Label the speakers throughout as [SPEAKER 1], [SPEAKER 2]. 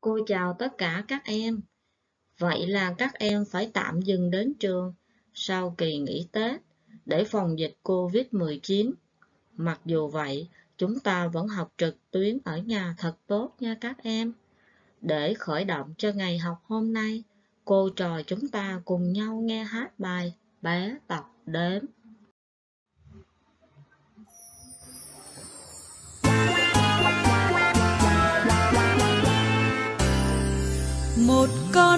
[SPEAKER 1] Cô chào tất cả các em. Vậy là các em phải tạm dừng đến trường sau kỳ nghỉ Tết để phòng dịch Covid-19. Mặc dù vậy, chúng ta vẫn học trực tuyến ở nhà thật tốt nha các em. Để khởi động cho ngày học hôm nay, cô trò chúng ta cùng nhau nghe hát bài Bé tập đếm.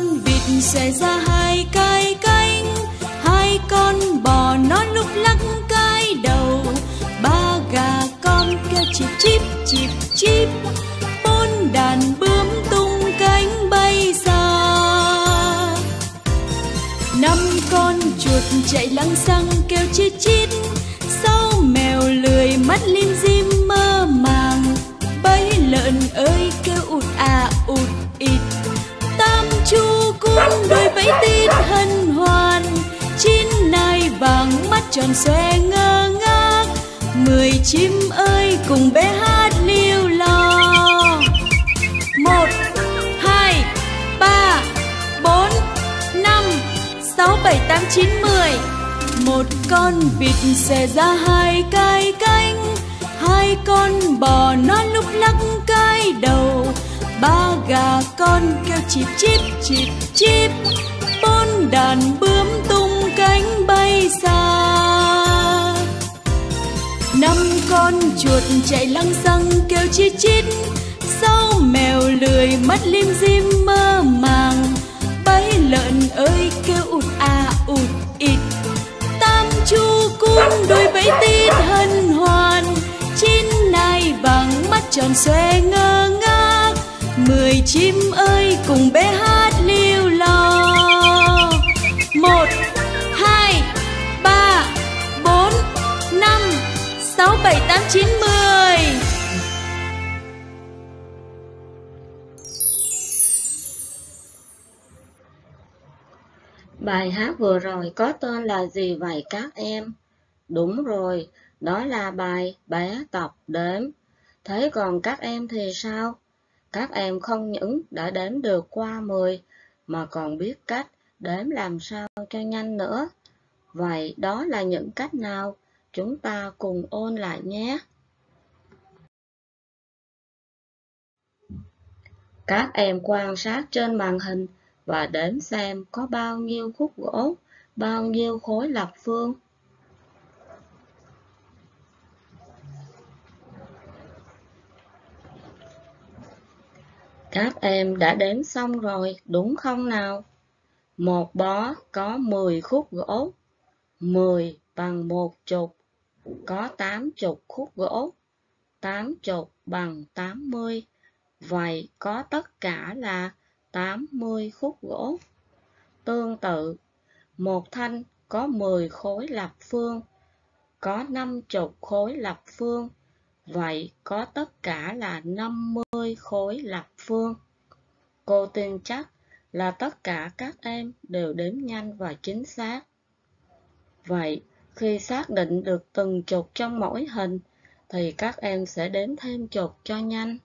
[SPEAKER 2] Con vịt xẻ ra hai cái cánh. Hai con bò nó lúc lắc cái đầu. Ba gà con kêu chip chip chip chip. Bốn đàn bướm tung cánh bay xa năm con chuột chạy lăng xăng kêu chít chít sáu mèo lười mắt lim dim mơ màng. Bấy lợn ơi kêu ụt à tròn xoe ngơ ngác. Mười chim ơi, cùng bé hát liêu lo một, hai, ba, bốn, năm, sáu, bảy, tám, chín, mười. Một con vịt xẻ ra hai cái cánh. Hai con bò nó lúc lắc cái đầu. Ba gà con kêu chip chip chip chip. Bốn đàn bướm xa. Năm con chuột chạy lăng xăng kêu chít chít sáu mèo lười mắt lim dim mơ màng. Bấy lợn ơi kêu ụt à ụt ịt, tam chu cung đôi vẫy tít hân hoan. Chín nai vàng mắt tròn xoe ngơ ngác, mười chim ơi cùng bé hát liêu bảy tám chín mười
[SPEAKER 1] Bài hát vừa rồi có tên là gì vậy các em? Đúng rồi, đó là bài Bé tập đếm. Thế còn các em thì sao? Các em không những đã đếm được qua 10 mà còn biết cách đếm làm sao cho nhanh nữa. Vậy đó là những cách nào? Chúng ta cùng ôn lại nhé. Các em quan sát trên màn hình và đếm xem có bao nhiêu khúc gỗ, bao nhiêu khối lập phương. Các em đã đếm xong rồi, đúng không nào? Một bó có 10 khúc gỗ, 10 bằng một chục, có 80 khúc gỗ, 80 bằng 80, vậy có tất cả là 80 khúc gỗ. Tương tự, một thanh có 10 khối lập phương, có 50 khối lập phương, vậy có tất cả là 50 khối lập phương. Cô tin chắc là tất cả các em đều đếm nhanh và chính xác. Vậy, khi xác định được từng chục trong mỗi hình, thì các em sẽ đếm thêm chục cho nhanh.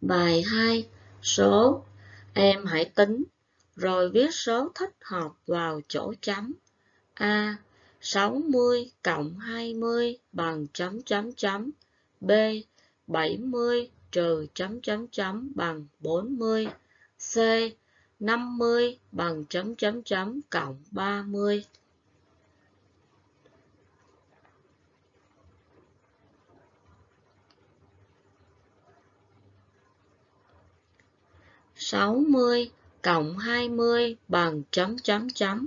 [SPEAKER 1] Bài 2. Số. Em hãy tính, rồi viết số thích hợp vào chỗ chấm. A. 60 cộng 20 bằng chấm chấm chấm. B. 70 trừ chấm chấm chấm bằng 40. C. 50 bằng chấm chấm chấm cộng 30. sáu mươi cộng hai mươi bằng chấm chấm chấm.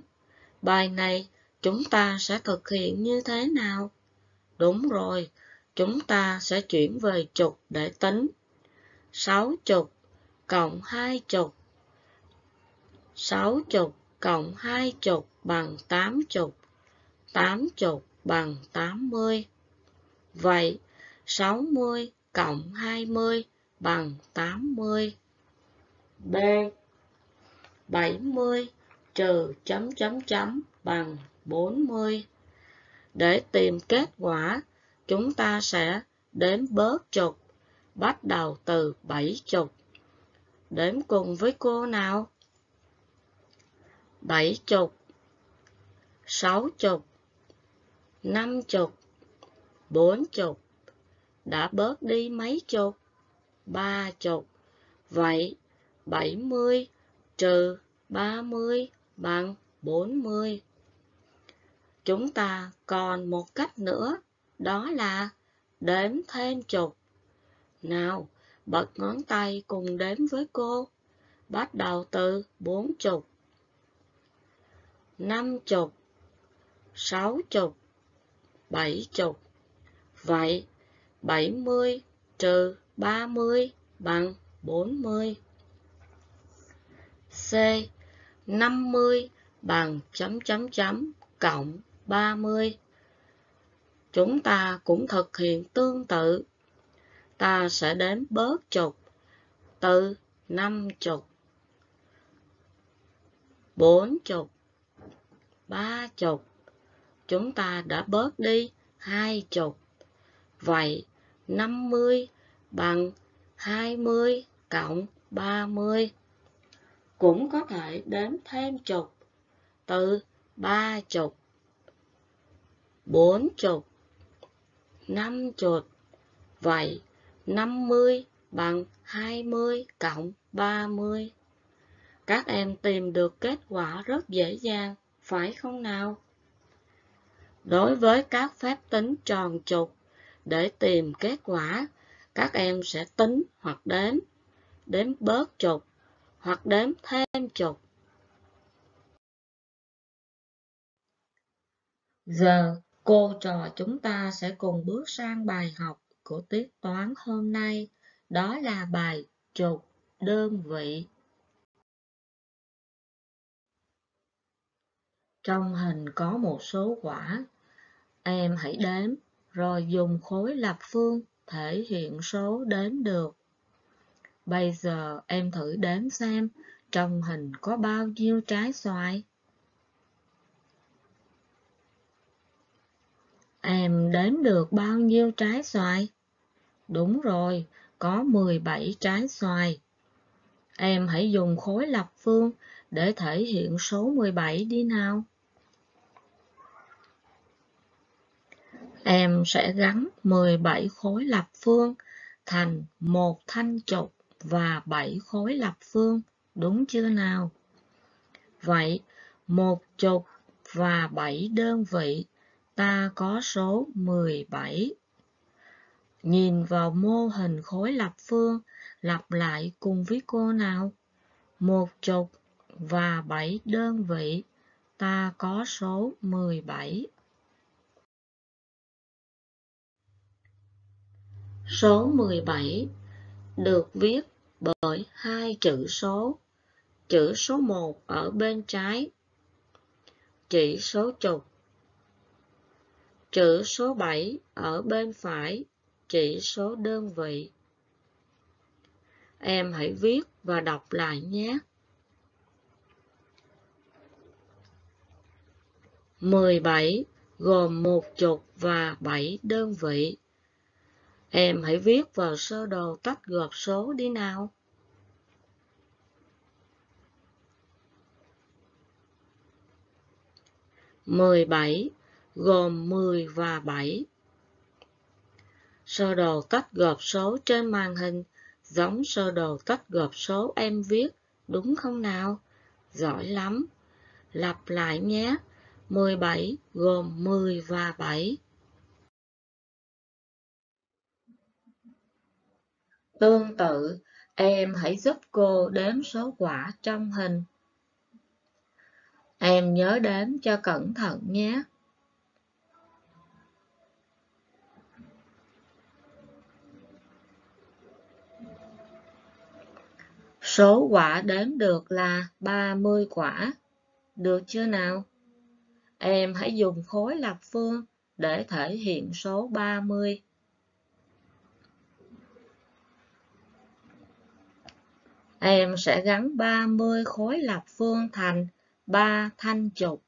[SPEAKER 1] Bài này chúng ta sẽ thực hiện như thế nào? Đúng rồi, chúng ta sẽ chuyển về chục để tính. sáu chục cộng hai chục sáu chục cộng hai chục bằng tám chục. tám chục bằng tám mươi. Vậy, sáu mươi cộng hai mươi bằng tám mươi. B. 70 trừ chấm chấm chấm bằng 40. Để tìm kết quả, chúng ta sẽ đếm bớt chục. bắt đầu từ bảy chục. Đếm cùng với cô nào. Bảy chục, sáu chục, năm chục, bốn chục. Đã bớt đi mấy chục? Ba chục. Vậy, bảy mươi trừ ba mươi bằng bốn mươi. Chúng ta còn một cách nữa, đó là đếm thêm chục. Nào, bật ngón tay cùng đếm với cô. Bắt đầu từ bốn chục, năm chục, sáu chục, bảy chục. Vậy, bảy mươi trừ ba mươi bằng bốn mươi. C. năm mươi bằng chấm chấm chấm cộng ba mươi. Chúng ta cũng thực hiện tương tự ta sẽ đếm bớt chục từ năm chục, bốn chục, ba chục. Chúng ta đã bớt đi hai chục. Vậy, năm mươi bằng hai mươi cộng ba mươi. Cũng có thể đếm thêm chục từ ba chục, bốn chục, năm chục. Vậy, 50 bằng 20 cộng 30. Các em tìm được kết quả rất dễ dàng, phải không nào? Đối với các phép tính tròn trục, để tìm kết quả, các em sẽ tính hoặc đếm, đếm bớt trục hoặc đếm thêm trục. Giờ, cô trò chúng ta sẽ cùng bước sang bài học của tiết toán hôm nay, đó là bài trục đơn vị. Trong hình có một số quả. Em hãy đếm, rồi dùng khối lập phương thể hiện số đếm được. Bây giờ em thử đếm xem trong hình có bao nhiêu trái xoài. Em đếm được bao nhiêu trái xoài? Đúng rồi, có 17 trái xoài. Em hãy dùng khối lập phương để thể hiện số 17 đi nào. Em sẽ gắn 17 khối lập phương thành một thanh trục và 7 khối lập phương, đúng chưa nào? Vậy, một trục và 7 đơn vị, ta có số 17. Nhìn vào mô hình khối lập phương, lặp lại cùng với cô nào. Một chục và bảy đơn vị, ta có số 17. Số 17 được viết bởi hai chữ số. Chữ số 1 ở bên trái, chỉ số chục. Chữ số 7 ở bên phải, chỉ số đơn vị. Em hãy viết và đọc lại nhé. 17 gồm một chục và 7 đơn vị. Em hãy viết vào sơ đồ tách gộp số đi nào. Mười bảy gồm mười và bảy. Sơ đồ tách gộp số trên màn hình giống sơ đồ tách gộp số em viết, đúng không nào? Giỏi lắm. Lặp lại nhé. 17 gồm 10 và 7. Tương tự, em hãy giúp cô đếm số quả trong hình. Em nhớ đếm cho cẩn thận nhé. Số quả đếm được là 30 quả. Được chưa nào? Em hãy dùng khối lập phương để thể hiện số 30. em sẽ gắn 30 khối lập phương thành 3 thanh trục.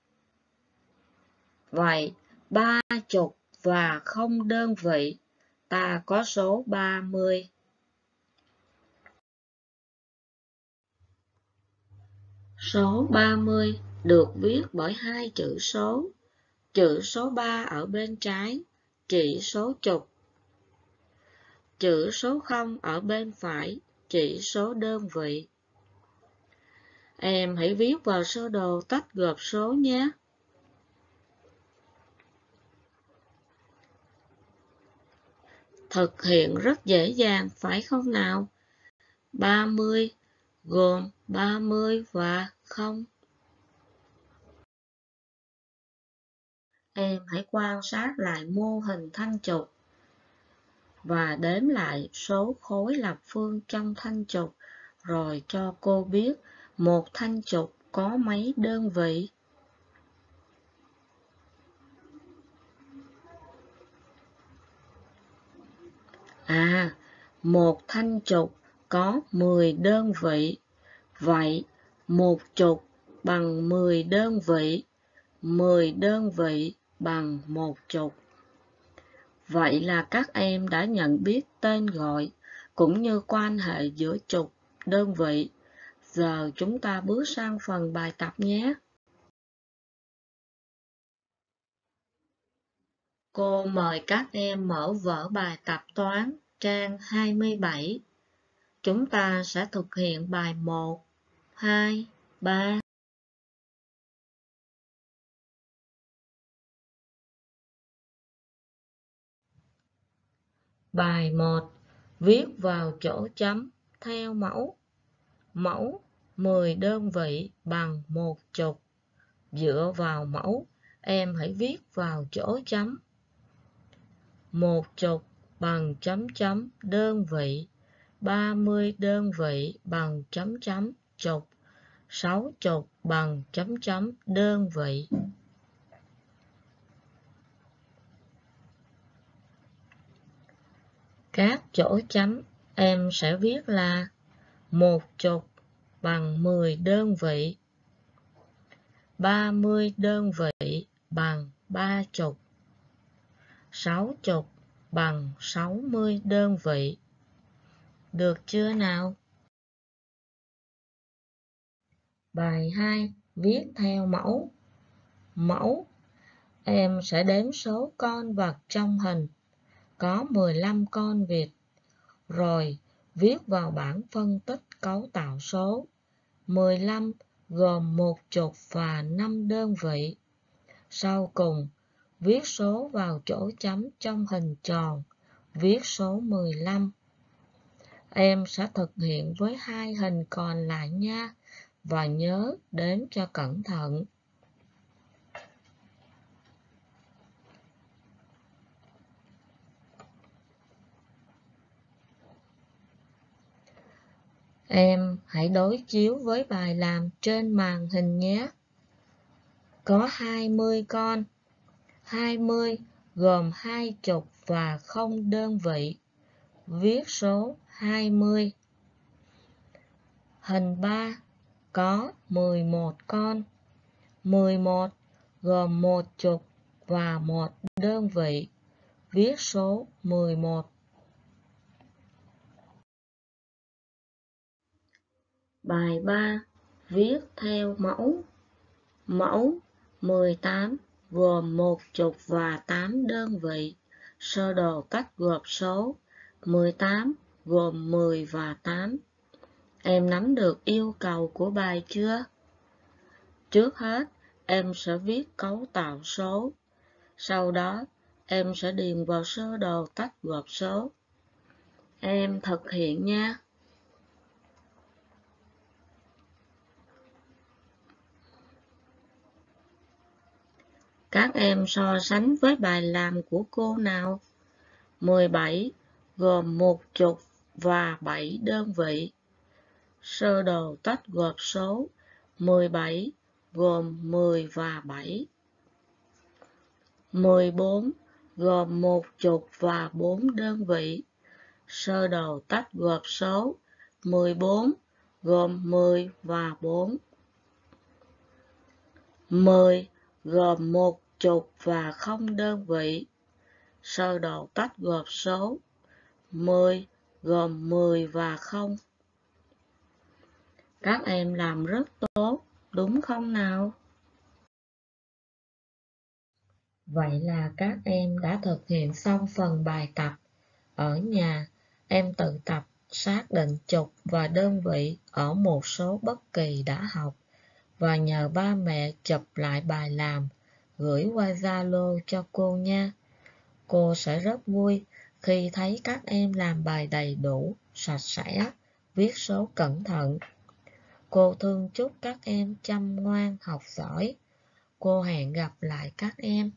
[SPEAKER 1] Vậy, 3 trục và không đơn vị, ta có số 30. Số 30 được viết bởi hai chữ số, chữ số 3 ở bên trái, chỉ số trục, chữ số 0 ở bên phải, chỉ số đơn vị. Em hãy viết vào sơ đồ tách gộp số nhé. Thực hiện rất dễ dàng, phải không nào? 30 gồm 30 và 0. Em hãy quan sát lại mô hình thanh trục và đếm lại số khối lập phương trong thanh trục rồi cho cô biết một thanh trục có mấy đơn vị. À, một thanh trục có 10 đơn vị. Vậy, một trục bằng 10 đơn vị, 10 đơn vị bằng một trục Vậy là các em đã nhận biết tên gọi cũng như quan hệ giữa trục, đơn vị. Giờ chúng ta bước sang phần bài tập nhé. Cô mời các em mở vở bài tập toán trang 27. Chúng ta sẽ thực hiện bài 1, 2, 3. Bài 1. Viết vào chỗ chấm theo mẫu. Mẫu 10 đơn vị bằng một chục. Dựa vào mẫu, em hãy viết vào chỗ chấm. Một chục bằng chấm chấm đơn vị 30 đơn vị bằng chấm chấm chục, 6 chục bằng chấm chấm đơn vị. Các chỗ chấm em sẽ viết là một chục bằng 10 đơn vị, 30 đơn vị bằng 3 chục, 6 chục bằng 60 đơn vị. Được chưa nào? Bài 2. Viết theo mẫu. Mẫu. Em sẽ đếm số con vật trong hình. Có 15 con vịt. Rồi, viết vào bảng phân tích cấu tạo số. 15 gồm một chục và 5 đơn vị. Sau cùng, viết số vào chỗ chấm trong hình tròn. Viết số 15. Em sẽ thực hiện với hai hình còn lại nha và nhớ đếm cho cẩn thận. Em, hãy đối chiếu với bài làm trên màn hình nhé. Có 20 con. 20 gồm hai chục và không đơn vị. Viết số 20. Hình 3 có 11 con. 11 gồm một chục và một đơn vị. Viết số 11. Bài 3. Viết theo mẫu. Mẫu 18 gồm một chục và 8 đơn vị. Sơ đồ cách gộp số 18 gồm 10 và 8. Em nắm được yêu cầu của bài chưa? Trước hết, em sẽ viết cấu tạo số. Sau đó, em sẽ điền vào sơ đồ cách gộp số. Em thực hiện nha. Các em so sánh với bài làm của cô nào. 17 gồm một chục và 7 đơn vị. Sơ đồ tách gộp số 17 gồm 10 và 7. 14 gồm một chục và 4 đơn vị. Sơ đồ tách gộp số 14 gồm 10 và 4. 10 gồm một chục và không đơn vị. Sơ đồ tách gộp số 10 gồm 10 và 0. Các em làm rất tốt, đúng không nào? Vậy là các em đã thực hiện xong phần bài tập. Ở nhà, em tự tập xác định trục và đơn vị ở một số bất kỳ đã học và nhờ ba mẹ chụp lại bài làm gửi qua Zalo cho cô nha. Cô sẽ rất vui khi thấy các em làm bài đầy đủ, sạch sẽ, viết số cẩn thận. Cô thương chúc các em chăm ngoan học giỏi. Cô hẹn gặp lại các em.